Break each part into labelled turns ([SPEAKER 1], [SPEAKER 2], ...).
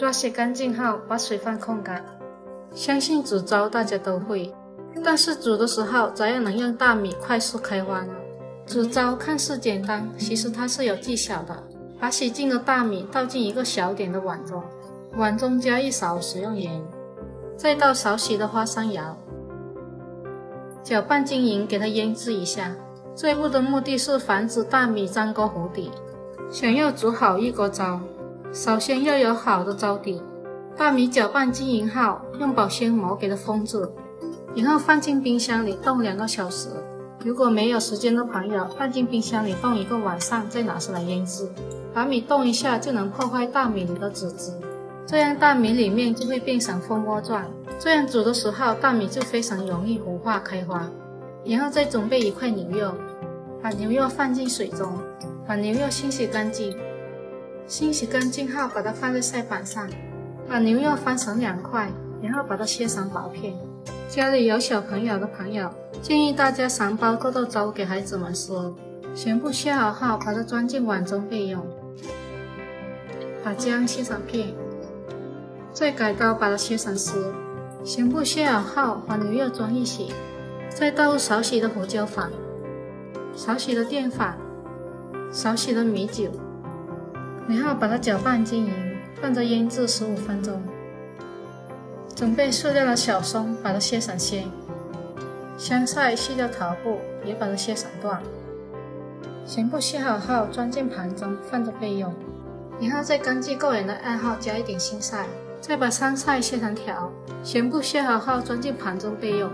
[SPEAKER 1] 抓洗干净后，把水分控干。相信煮粥大家都会，但是煮的时候怎样能让大米快速开花呢？煮粥看似简单，其实它是有技巧的。把洗净的大米倒进一个小点的碗中，碗中加一勺食用盐，再倒少许的花生油，搅拌均匀，给它腌制一下。这一步的目的是防止大米粘锅糊底。想要煮好一锅粥，首先要有好的粥底。大米搅拌均匀后，用保鲜膜给它封住，然后放进冰箱里冻两个小时。如果没有时间的朋友，放进冰箱里冻一个晚上，再拿出来腌制。把米冻一下就能破坏大米里的籽汁，这样大米里面就会变成蜂窝状。这样煮的时候，大米就非常容易糊化开花。然后再准备一块牛肉，把牛肉放进水中，把牛肉清洗干净。清洗干净后，把它放在晒板上，把牛肉分成两块，然后把它切成薄片。家里有小朋友的朋友，建议大家常煲豆豆粥给孩子们吃。全部切好后，把它装进碗中备用。把姜切成片，再改刀把它切成丝。全部切好后，把牛肉装一起，再倒入少许的胡椒粉、少许的淀粉、少许的米酒，然后把它搅拌均匀，放着腌制十五分钟。准备适量的小葱，把它切成馅。香菜去掉头部，也把它切成段。全部切好后，装进盘中，放着备用。然后再根据个人的爱好加一点青菜，再把香菜切成条，全部切好后装进盘中备用。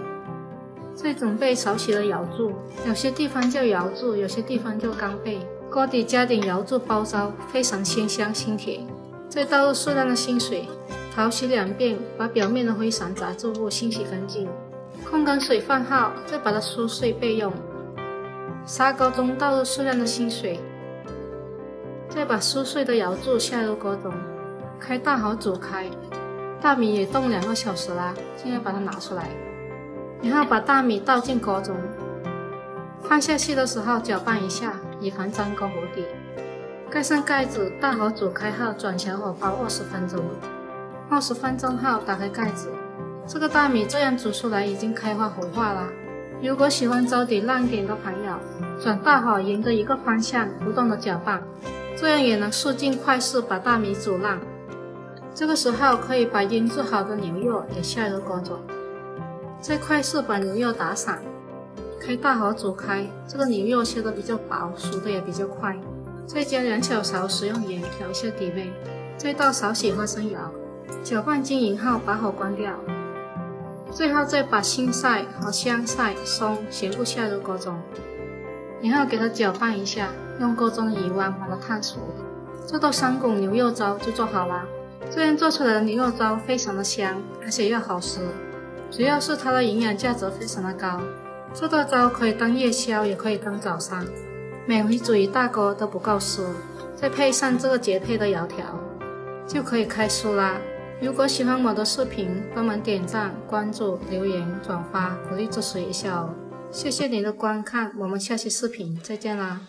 [SPEAKER 1] 再准备少许的瑶柱，有些地方叫瑶柱，有些地方叫干贝。锅底加点瑶柱煲粥，非常鲜香清甜。再倒入适量的清水，淘洗两遍，把表面的灰尘杂质物清洗干净。控干水分后，再把它酥碎备用。砂锅中倒入适量的清水。再把酥碎的瑶柱下入锅中，开大火煮开。大米也冻两个小时啦，现在把它拿出来，然后把大米倒进锅中，放下去的时候搅拌一下，以防粘锅糊底。盖上盖子，大火煮开后转小火煲二十分钟。二十分钟后打开盖子，这个大米这样煮出来已经开花糊化了。如果喜欢粥底烂点的朋友，转大火沿着一个方向不断的搅拌。这样也能速尽快速把大米煮烂。这个时候可以把腌制好的牛肉也下入锅中，再快速把牛肉打散，开大火煮开。这个牛肉切的比较薄，熟的也比较快。再加两小勺食用盐调一下底味，再倒少许花生油，搅拌均匀后把火关掉。最后再把青菜和香菜、葱全部下入锅中，然后给它搅拌一下。用锅中的鱼丸把它烫熟，这道三拱牛肉粥就做好了。这样做出来的牛肉粥非常的香，而且又好吃，主要是它的营养价值非常的高。这道粥可以当夜宵，也可以当早餐，每回煮一大锅都不够吃。再配上这个绝配的油条，就可以开吃啦。如果喜欢我的视频，帮忙点赞、关注、留言、转发，鼓励支持一下哦。谢谢您的观看，我们下期视频再见啦。